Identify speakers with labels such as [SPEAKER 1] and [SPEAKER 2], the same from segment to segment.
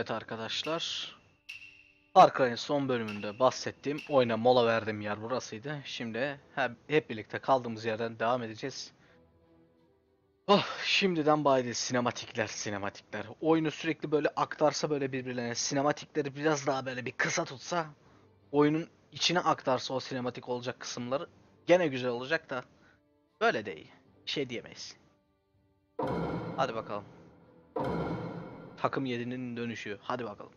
[SPEAKER 1] Evet arkadaşlar. Far Cry'in son bölümünde bahsettiğim oyuna mola verdiğim yer burasıydı. Şimdi hep, birlikte kaldığımız yerden devam edeceğiz. Oh, şimdiden baydı sinematikler sinematikler. Oyunu sürekli böyle aktarsa böyle birbirlerine sinematikleri biraz daha böyle bir kısa tutsa oyunun içine aktarsa o sinematik olacak kısımları gene güzel olacak da böyle de iyi. Bir şey diyemeyiz. Hadi bakalım. Takım 7'nin dönüşü. Hadi bakalım.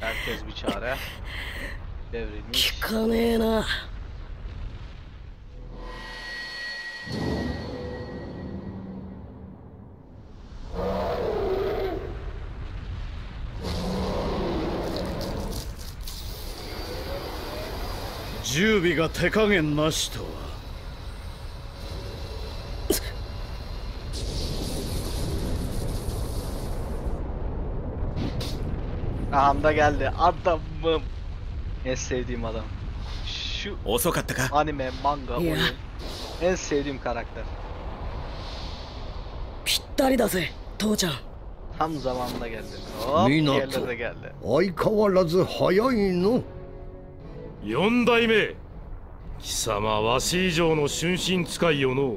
[SPEAKER 1] Herkes bir çare. Devrilmiş.
[SPEAKER 2] 聞かねえな
[SPEAKER 3] 準備が手加減なしとは
[SPEAKER 1] Aham da geldi. Adamım. En sevdiğim adam. Şu
[SPEAKER 4] 遅かったか
[SPEAKER 1] anime, manga, oyun. En sevdiğim karakter.
[SPEAKER 2] ぴったりだぜ父ちゃん
[SPEAKER 1] Tam zamanında geldi. Hop,
[SPEAKER 5] Minato.
[SPEAKER 1] diğerleri de geldi.
[SPEAKER 5] 相変わらず早いの
[SPEAKER 6] 四代目。貴様わし以上の春心使いよの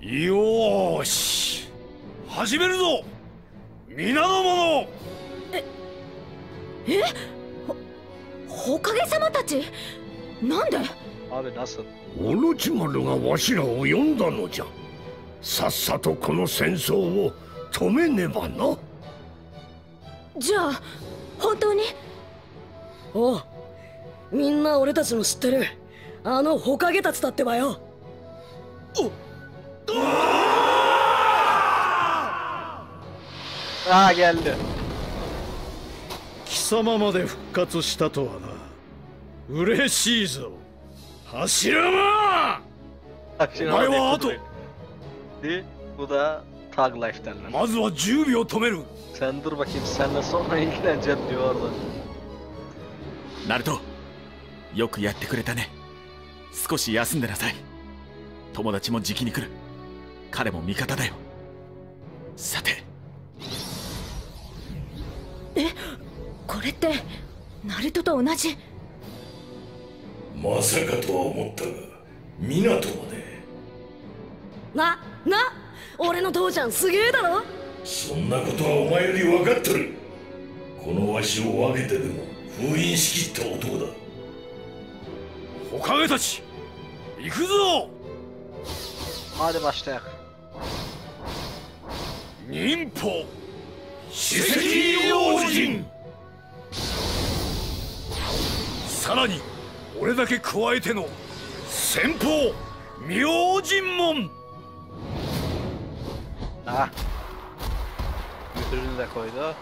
[SPEAKER 3] よーし。始めるぞ。皆の者。
[SPEAKER 7] ほかげ様たち？なんで?
[SPEAKER 5] オロチマルがわしらを呼んだのじゃ。さっさとこの戦争を止めねばな。
[SPEAKER 7] じゃあ本当に？
[SPEAKER 2] おうみんな俺たちの知ってるあのホカゲだってばよ。
[SPEAKER 3] 貴様まで復活したとはな。嬉しいぞ。
[SPEAKER 1] 走るま。お前はあ
[SPEAKER 3] まずは10秒止める。
[SPEAKER 4] ナルト。よくやってくれたね。少し休んでなさい。友達もじきに来る。彼も味方だよ。さて。
[SPEAKER 7] これってナルトと同じ？
[SPEAKER 5] まさかとは思ったが港まで。
[SPEAKER 2] なな俺の父ちゃんすげえだろ？
[SPEAKER 5] そんなことはお前より分かっとる。このわしを分けてでも封印しきった男だ
[SPEAKER 3] おかげたち行くぞ
[SPEAKER 1] Hadi başlayak.
[SPEAKER 3] 忍法史跡王人さらに俺だけ加えての先方明神門
[SPEAKER 1] Ah. Müdürünü de koydu.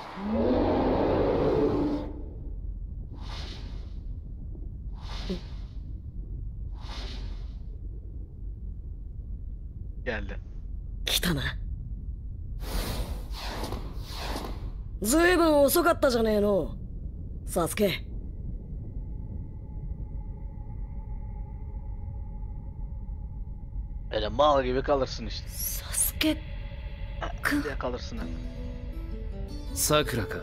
[SPEAKER 1] Geldi.
[SPEAKER 2] 来たなずい。ぶん遅かったじゃねえの。サスケ。
[SPEAKER 1] Öyle mal gibi kalırsın işte.
[SPEAKER 7] サスケ。
[SPEAKER 1] Diye kalırsın
[SPEAKER 8] くらか。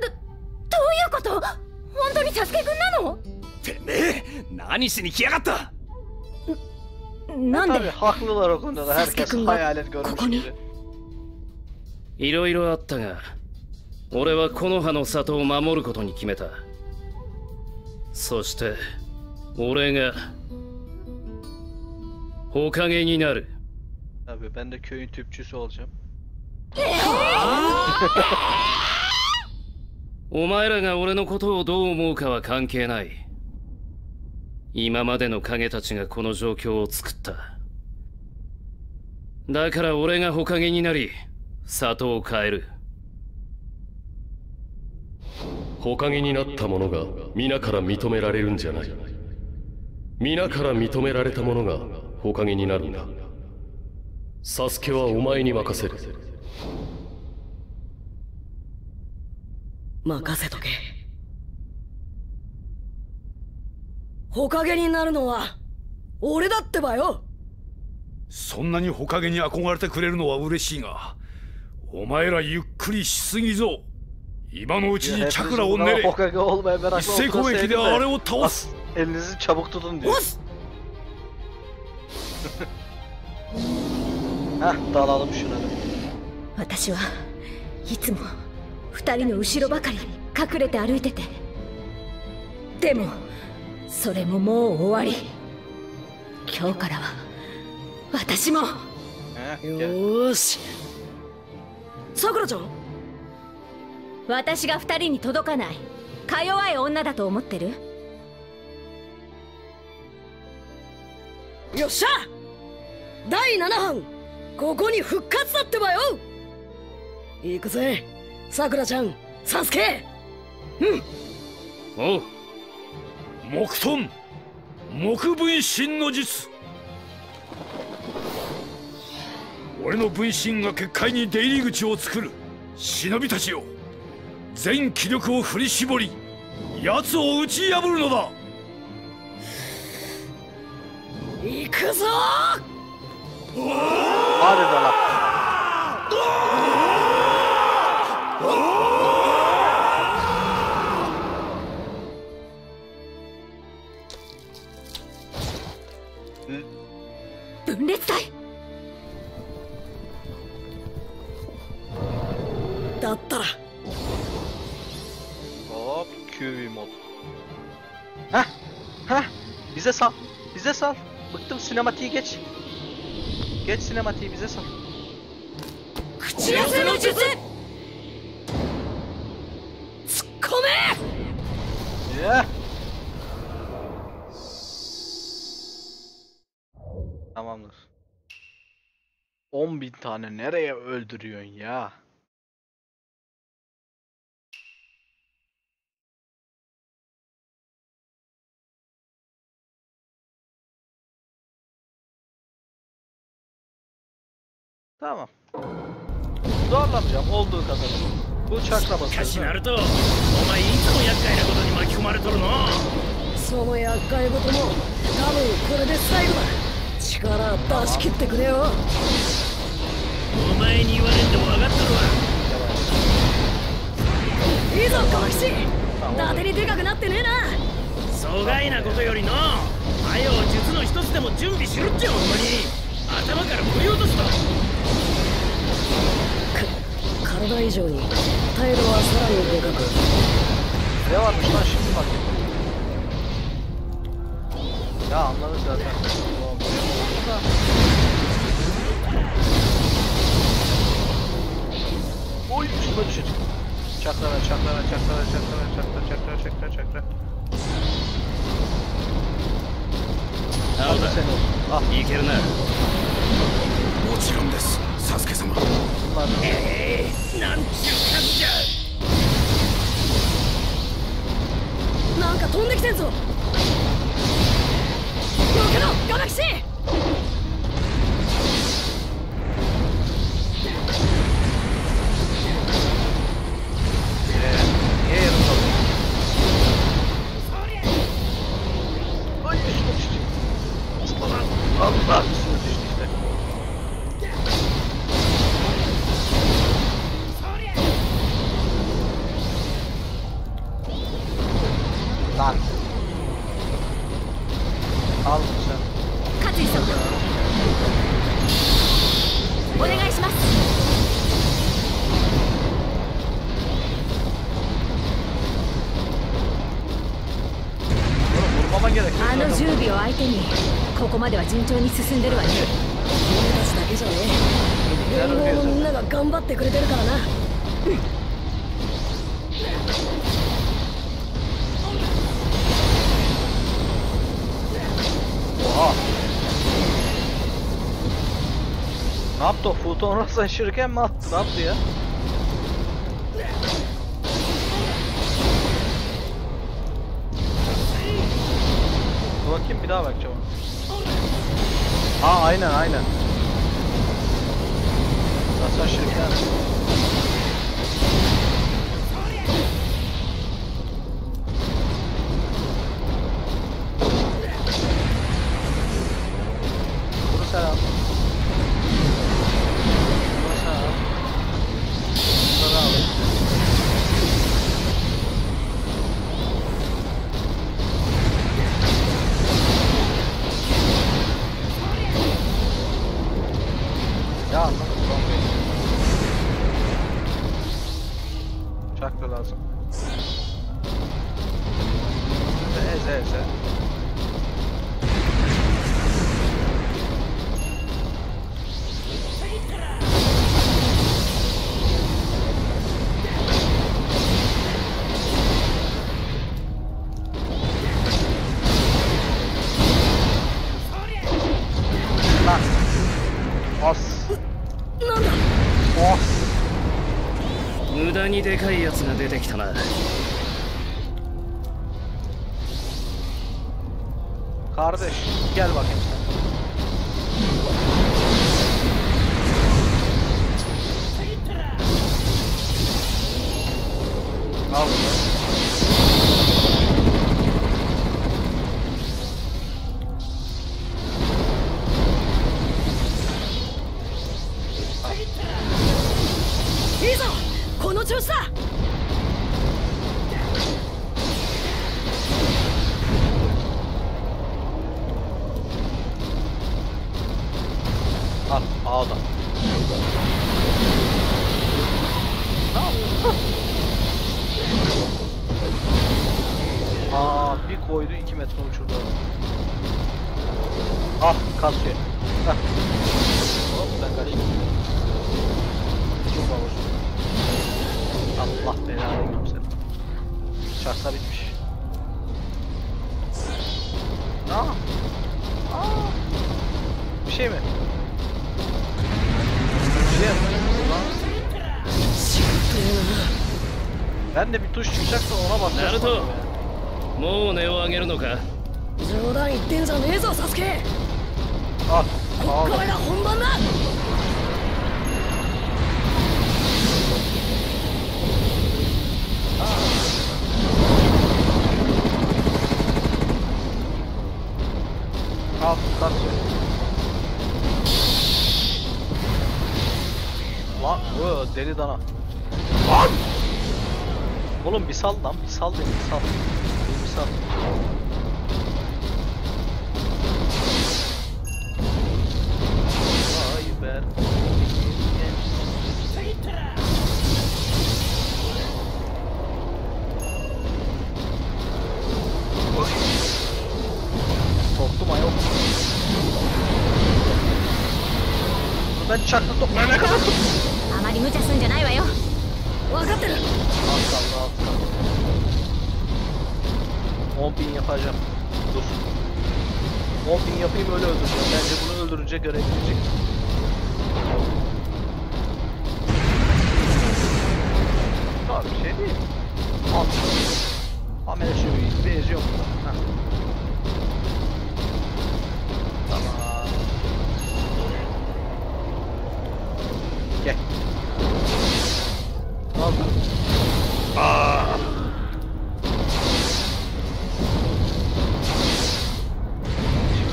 [SPEAKER 7] どういうこと？本当にサスケくんなの？
[SPEAKER 8] てめえ何しに来やがった？
[SPEAKER 7] なんで
[SPEAKER 1] haklılar o konuda da herkes hayalet görmüş
[SPEAKER 7] ここに
[SPEAKER 1] gibi.
[SPEAKER 8] いろいろあったが俺は木の葉の里を守ることに決めたそして俺が火影になる
[SPEAKER 1] Tabii ben de köyün tüpçüsü olacağım.
[SPEAKER 8] お前らが俺のことをどう思うかは関係ない今までの影たちがこの状況を作った。だから俺が火影になり里を変える。
[SPEAKER 9] 火影になった者が皆から認められるんじゃない。皆から認められた者が火影になるんだ。サスケはお前に任せる。
[SPEAKER 2] 任せとけ火影になるのは俺だってばよ。
[SPEAKER 3] そんなに火影に憧れてくれるのは嬉しいがお前らゆっくりしすぎぞ。今のうちにチャクラを練
[SPEAKER 1] 一斉攻撃
[SPEAKER 2] であ
[SPEAKER 1] れを倒す。
[SPEAKER 7] 私はいつも二人の後ろばかり隠れて歩いてて。でもそれももう終わり。今日からは私も。
[SPEAKER 2] よし。さくらちゃん？
[SPEAKER 7] 私が二人に届かないか弱い女だと思ってる？
[SPEAKER 2] よっしゃ！第7班ここに復活だってばよ！行くぜさくらちゃんサスケ！
[SPEAKER 8] おう
[SPEAKER 3] 木遁木分身の術。俺の分身が結界に出入り口を作る。忍びたちよ。全気力を振り絞り。奴を打ち破るのだ。
[SPEAKER 2] 行くぞ
[SPEAKER 1] Hadi dala. Hı,
[SPEAKER 7] 分裂隊
[SPEAKER 2] だったら。
[SPEAKER 1] あっキュービーも。あっはっ水沢水沢ぶシネマティゲチ。ゲチシネマティ水沢
[SPEAKER 2] 口寄せの術。突っ込め。
[SPEAKER 1] い、10 bin tane nereye öldürüyorsun ya? Tamam. Zorlamayacağım olduğu kadar. Bu çakra
[SPEAKER 8] しかし
[SPEAKER 1] basıyor.
[SPEAKER 8] ナルトお前いつも厄介なことに巻き込まれとるの
[SPEAKER 2] その厄介事も多分これで最後だ力出し切ってくれよ
[SPEAKER 8] お前に言われんでも分かっとるわ。
[SPEAKER 2] いいぞカマキシ伊達にでかくなってねえな。
[SPEAKER 8] 疎外なことよりのはよ術の一つでも準備しろってほんまに。頭から振り落とすと。
[SPEAKER 2] 体以上に態度はさらにでかく。
[SPEAKER 1] Ne varmış lan şimdi bak. Ya anladık zaten. Tamam, Oy. Çakrara çakrara çakrara çakrara çakrara çakrara çakrara çakrara.
[SPEAKER 8] 青
[SPEAKER 1] Aldı
[SPEAKER 8] だ
[SPEAKER 1] seni. Ah
[SPEAKER 8] いけるな
[SPEAKER 3] もちろんですサスケ様.
[SPEAKER 8] ええなんちゅう感じじゃ
[SPEAKER 2] なんか飛んできてんぞよけろガマキシ
[SPEAKER 1] Niye
[SPEAKER 7] 順調に進んでるわね
[SPEAKER 2] 俺たちだけじゃねえ連合のみんなが頑張ってくれてるからな
[SPEAKER 1] Oha. Ne yaptı o? Futon Rasa'ya şuriken mi attı? Ne yaptı ya? Dur bakayım bir daha bakacağım. Ha aynen aynen.
[SPEAKER 8] Nasıl şeker? にでかいやつが出てきたな。
[SPEAKER 1] 変わるで、やるわけ。Ah kasıyor. Heh. Hop ben kaçtım. Dur babacığım. Allah belanı versin seni. Çarsa bitmiş. Aa. Aa. Bir şey mi? Bir şey yapmış. Ulan. Ben de bir tuş çıkacaksa ona basacağım.
[SPEAKER 8] ナルトもう値を上げるのか
[SPEAKER 2] 冗談言ってんじゃねえぞサスケ
[SPEAKER 1] Al.
[SPEAKER 2] こ
[SPEAKER 1] Al.
[SPEAKER 2] っからが本番だ
[SPEAKER 1] Al. Kas. Lan o deli dana. Lan! Oğlum bir sal lan bir sal beni bir sal. Bir sal. bıçakla top. Ne kadar top. Allah Allah. 10 yapacağım. Dur. 10 yapayım öyle öldüreceğim. Bence bunu öldürünce görebilirim.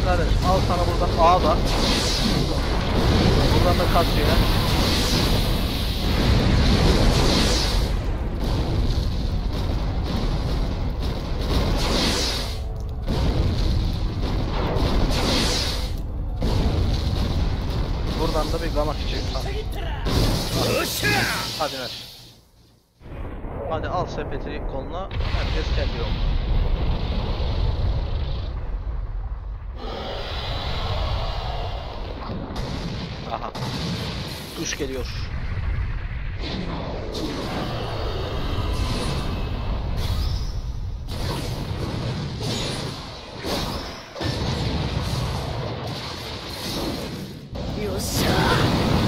[SPEAKER 1] Kardeşim al sana buradan A da. Buradan da kasıyor. Buradan da bir gamak. Al. Hadi ver. Hadi al sepeti koluna. Herkes kendi yoluna. Aha. Duş geliyor.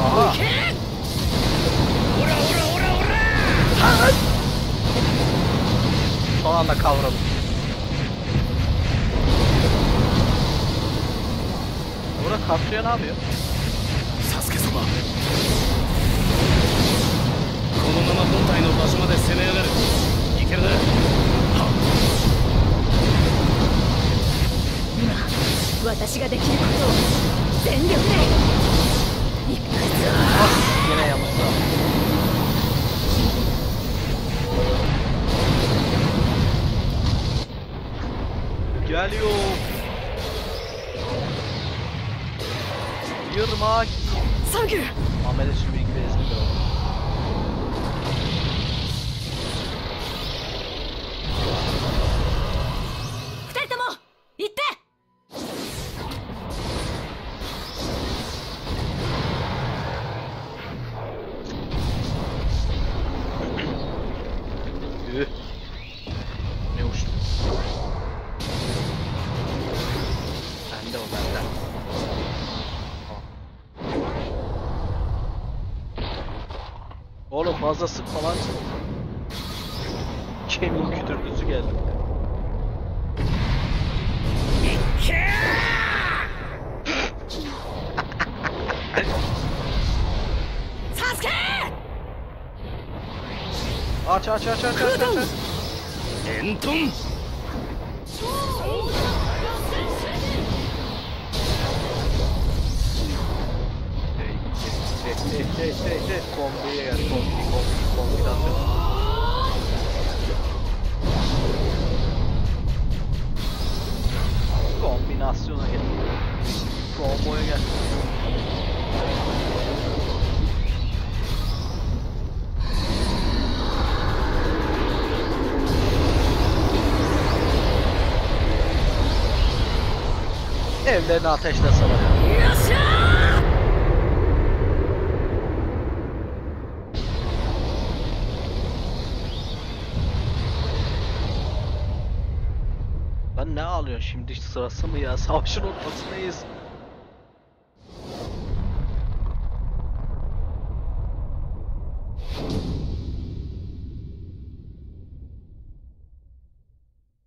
[SPEAKER 1] Aha. Son anda kavradım. Burada Katsuya ne yapıyor?
[SPEAKER 4] 様
[SPEAKER 8] このまま本体の場所まで攻め上がるいけるな
[SPEAKER 7] 今私ができることを全力で行くぞ
[SPEAKER 1] yanlışsa. Geliyor. Yırmak.
[SPEAKER 2] サンキュー
[SPEAKER 1] Ahmet'e Thank you. Oğlum fazla sıkma lan. Kemiğin kütürtüsü geldi. Aç aç aç aç aç aç. aç. işte işte işte kombiye gel kombi kombi kombinasyon. Kombinasyona gel. Komboya gel. Evlerini ateşle sarar. Yaşa! şimdi sırası mı ya? Savaşın ortasındayız.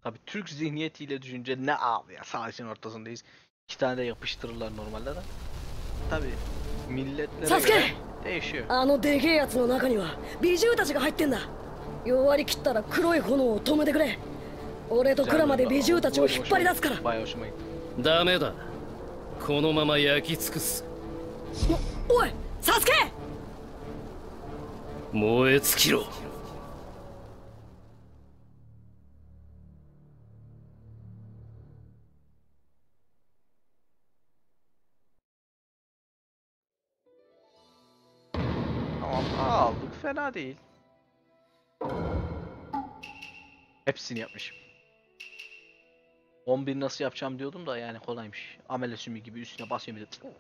[SPEAKER 1] Tabi Türk zihniyetiyle düşünce ne ağlıyor? Savaşın ortasındayız. İki tane de yapıştırırlar normalde de. Tabi milletlere
[SPEAKER 2] Sasuke!
[SPEAKER 1] göre değişiyor.
[SPEAKER 2] あのでけえやつの中には美獣たちが入ってんだ弱り切ったら黒い炎を止めてくれ 俺と鞍まで美獣たちを引っ張り出すから。
[SPEAKER 8] ダメだ。このまま焼き尽くす。
[SPEAKER 2] お,いサスケ！
[SPEAKER 8] 燃え尽きろ。
[SPEAKER 1] Hepsini ュ11 nasıl yapacağım diyordum da yani kolaymış. Amele sümü gibi üstüne basıyorum bir de.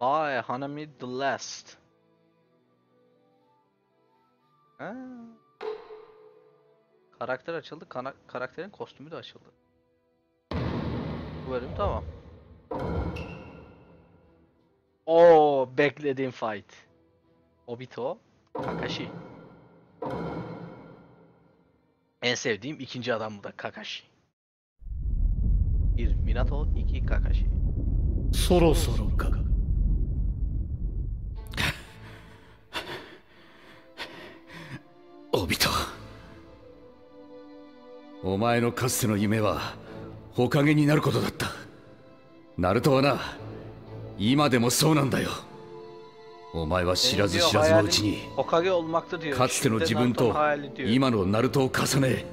[SPEAKER 1] Ay Hanami the Last. Ha. Karakter açıldı. Kana karakterin kostümü de açıldı. Bu bölüm tamam. O beklediğim fight. Obito, Kakashi. En sevdiğim ikinci adam bu da Kakashi. Bir Minato, iki Kakashi.
[SPEAKER 3] そろそろか
[SPEAKER 5] オビトお前のかつての夢は火影になることだったナルトはな今でもそうなんだよお前は知らず知らずのうちにかつての自分と今のナルトを重ね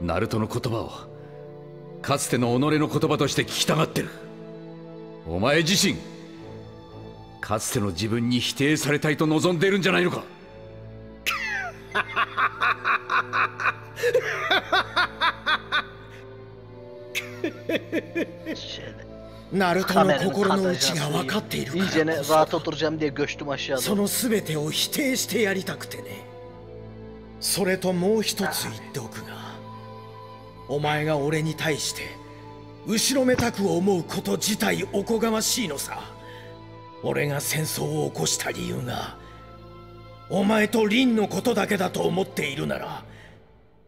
[SPEAKER 5] ナルトの言葉をかつての己の言葉として聞きたがってる。お前自身かつての自分に否定されたいと望んでいるんじゃないのか？
[SPEAKER 10] ナ ルトの心の内が分かっているからこそ。
[SPEAKER 1] rahat oturacağım diye göçtüm aşağıda.
[SPEAKER 10] その全てを否定してやりたくてね。それともう一つ言っておくがお前が俺に対して後ろめたく思うこと自体おこがましいのさ。俺が戦争を起こした理由がお前とリンのことだけだと思っているなら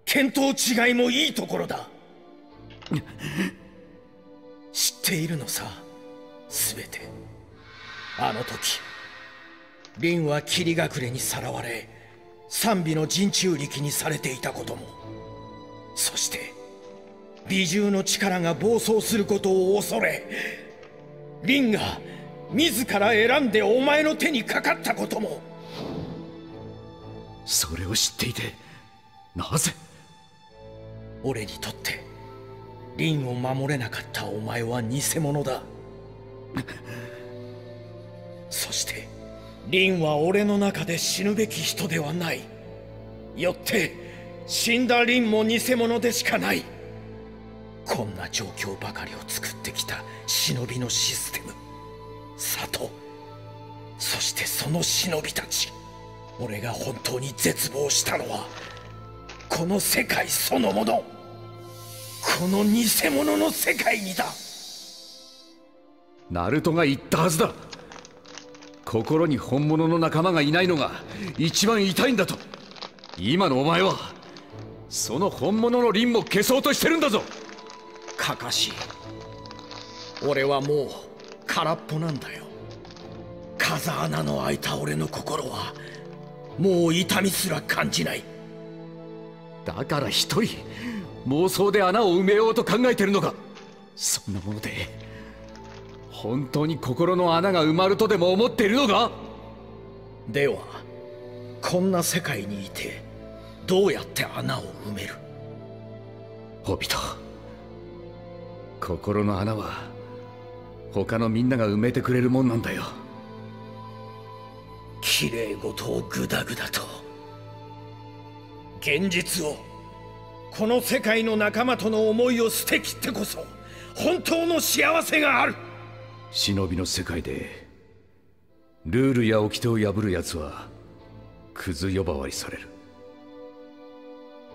[SPEAKER 10] 見当違いもいいところだ知っているのさ。全て。あの時リンは霧隠れにさらわれ賛美の陣中力にされていたことも。そして美獣の力が暴走することを恐れリンが自ら選んでお前の手にかかったことも。
[SPEAKER 5] それを知っていてなぜ？
[SPEAKER 10] 俺にとってリンを守れなかったお前は偽物だ。そしてリンは俺の中で死ぬべき人ではない。よって死んだリンも偽物でしかない。こんな状況ばかりを作ってきた忍びのシステム。里。そしてその忍びたち。俺が本当に絶望したのはこの世界そのもの。この偽物の世界にだ。
[SPEAKER 5] ナルトが言ったはずだ。心に本物の仲間がいないのが一番痛いんだと。今のお前はその本物の凛も消そうとしてるんだぞ。
[SPEAKER 10] かかし俺はもう空っぽなんだよ。風穴の開いた俺の心はもう痛みすら感じない。
[SPEAKER 5] だから一人妄想で穴を埋めようと考えてるのか。そんなもので本当に心の穴が埋まるとでも思っているのか？
[SPEAKER 10] ではこんな世界にいてどうやって穴を埋める？
[SPEAKER 5] ホビト心の穴は他のみんなが埋めてくれるもんなんだよ。
[SPEAKER 10] 綺麗事をグダグダと。現実をこの世界の仲間との思いを捨てきってこそ本当の幸せがある。
[SPEAKER 5] 忍びの世界でルールや掟を破る奴はクズ呼ばわりされる。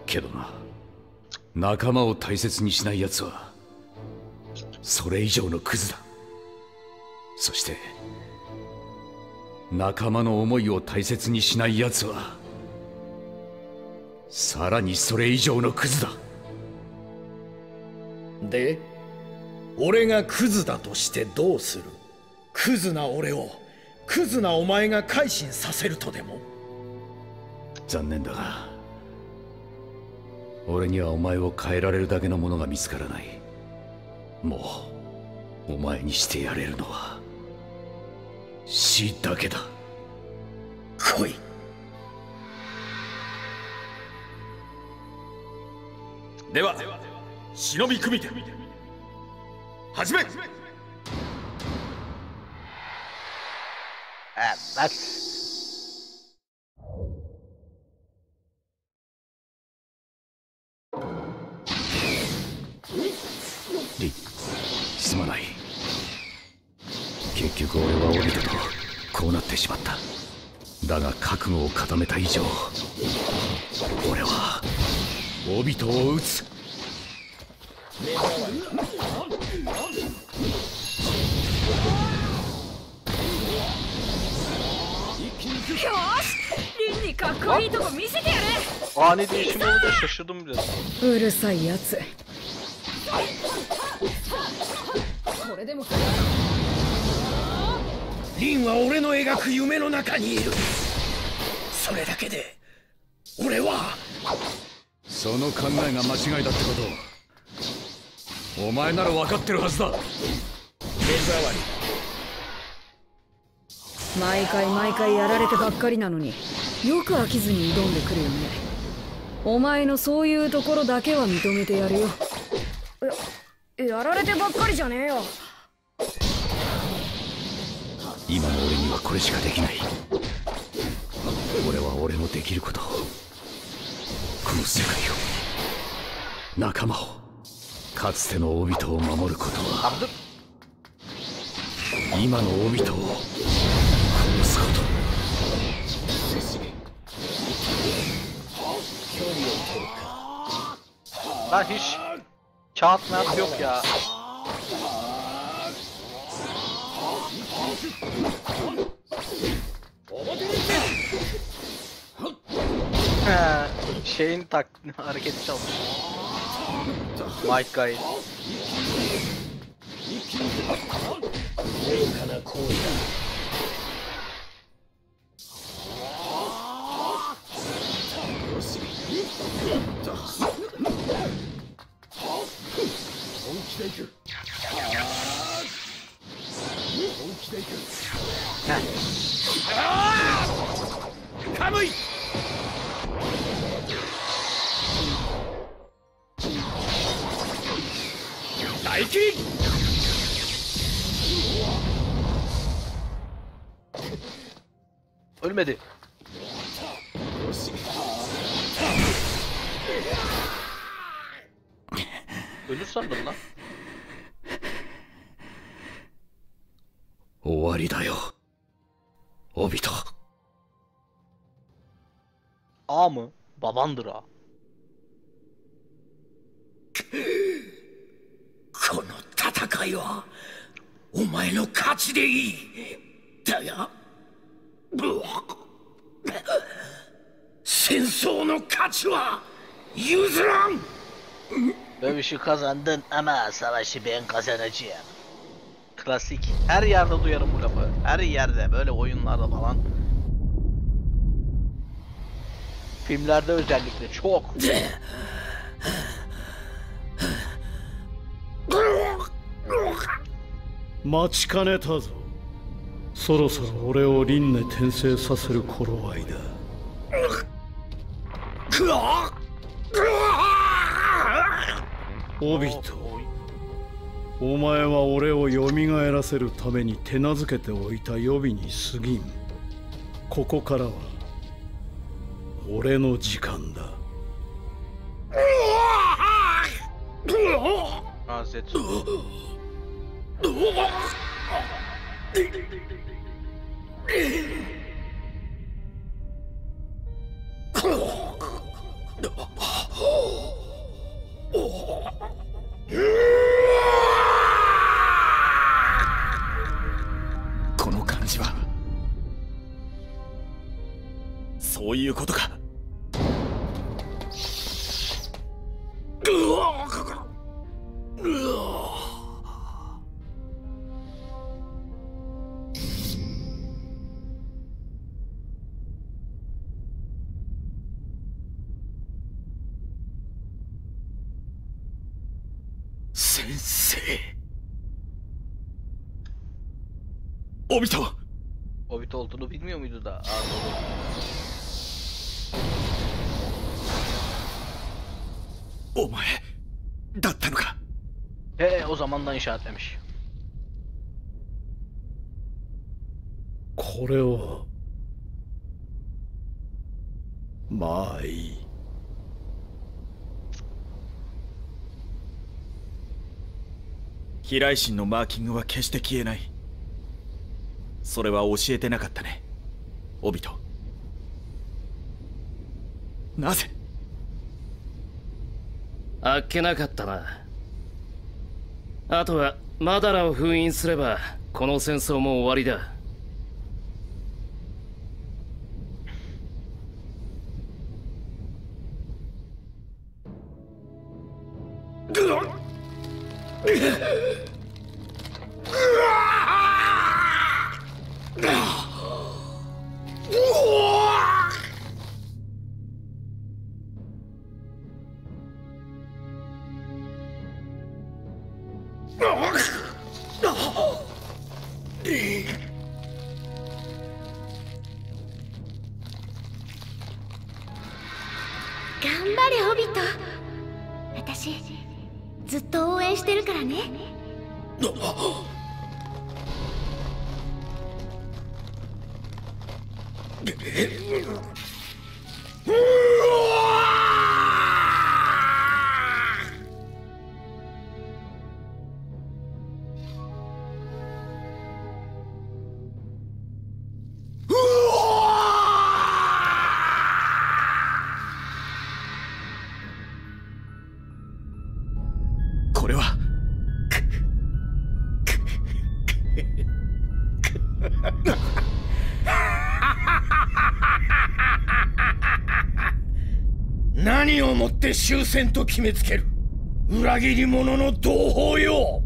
[SPEAKER 5] けどな仲間を大切にしない奴はそれ以上のクズだ。そして仲間の思いを大切にしない奴はさらにそれ以上のクズだ。
[SPEAKER 10] で俺がクズだとしてどうする？クズな俺をクズなお前が改心させるとでも？
[SPEAKER 5] 残念だが俺にはお前を変えられるだけのものが見つからない。もうお前にしてやれるのは死だけだ。
[SPEAKER 10] 来い
[SPEAKER 4] では忍び組手始め。
[SPEAKER 1] Evet.
[SPEAKER 5] リすまない。結局俺はオビトとこうなってしまった。だが覚悟を固めた以上オビトを撃つ。
[SPEAKER 7] よしリンにかっこいいとこ見せてや
[SPEAKER 1] şaşırdım biraz.
[SPEAKER 2] うるさいやつ
[SPEAKER 7] これでも
[SPEAKER 10] リンは俺の描く夢の中にいる。それだけで俺は
[SPEAKER 5] その考えが間違いだってことお前なら分かってるはずだ。
[SPEAKER 10] 目障り。
[SPEAKER 2] 毎回毎回やられてばっかりなのによく飽きずに挑んでくるよね。お前のそういうところだけは認めてやるよ。ややられてばっかりじゃねえよ。
[SPEAKER 5] 今の俺にはこれしかできない。俺は俺のできることをこの世界を仲間をかつてのオビトを守ることは.今のオビトを殺すこと
[SPEAKER 1] Lan hiç kağıt mağat yok ya. Şeyin tak hareketi çalmış. Mike Guy.
[SPEAKER 10] 豪華な行為だカムイ 大金
[SPEAKER 1] Ölmedi. Ölür sandım lan.
[SPEAKER 5] 終わりだよオビト
[SPEAKER 1] A mı? Babandır A.
[SPEAKER 10] 戦いはお前の勝ちでいいだが 戦争の価値は譲らん
[SPEAKER 1] Dövüşü kazandın ama savaşı ben kazanacağım. Klasik. Her yerde duyarım bu lafı. Her yerde böyle oyunlarda falan. Filmlerde özellikle çok.
[SPEAKER 6] 待ちかねたぞ。そろそろ俺を輪廻転生させる頃合いだ。オビトお前は俺を蘇らせるために手なずけておいた予備に過ぎん。ここからは俺の時間だ。
[SPEAKER 4] あ絶望 Ugh! オビト
[SPEAKER 1] Hobbit olduğunu bilmiyor muydu da? Aa, doğru.
[SPEAKER 4] お前だったのか
[SPEAKER 1] He o zamandan işaretlemiş.
[SPEAKER 6] これをまあいい
[SPEAKER 4] 飛来神のマーキングは決して消えないそれは教えてなかったね。オビト。なぜ？
[SPEAKER 8] あっけなかったな。あとはマダラを封印すればこの戦争も終わりだ。
[SPEAKER 11] 頑張れホビット。私ずっと応援してるからね。
[SPEAKER 10] 何をもって終戦と決めつける。裏切り者の同胞よ。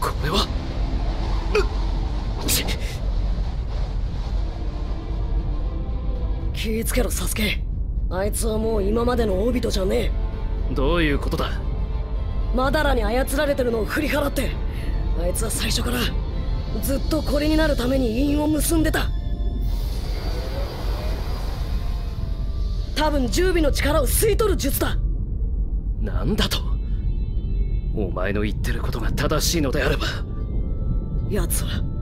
[SPEAKER 4] これは。
[SPEAKER 2] 気ぃつけろサスケ。あいつはもう今までのオビトじゃね
[SPEAKER 8] どういうことだ。
[SPEAKER 2] えマダラに操られてるのを振り払ってあいつは最初からずっとこれになるために因を結んでた。多分十尾の力を吸い取る術だ。
[SPEAKER 8] なんだとお前の言ってることが正しいのであれば。
[SPEAKER 2] 奴は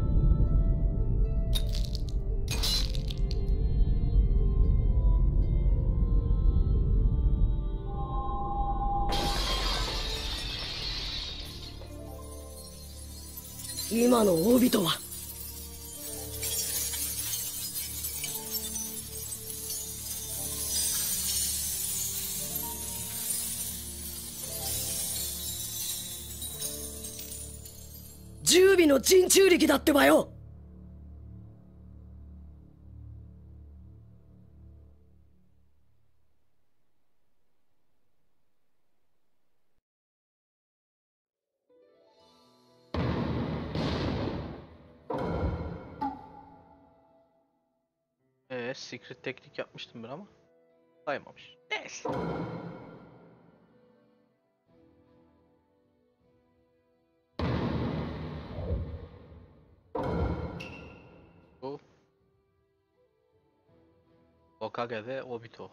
[SPEAKER 2] 今の帯は。十尾の陣中力だってばよ。
[SPEAKER 1] えー、secret teknik yapmıştım ben ama saymamış. Neyse. Bu Hokage ve Obito.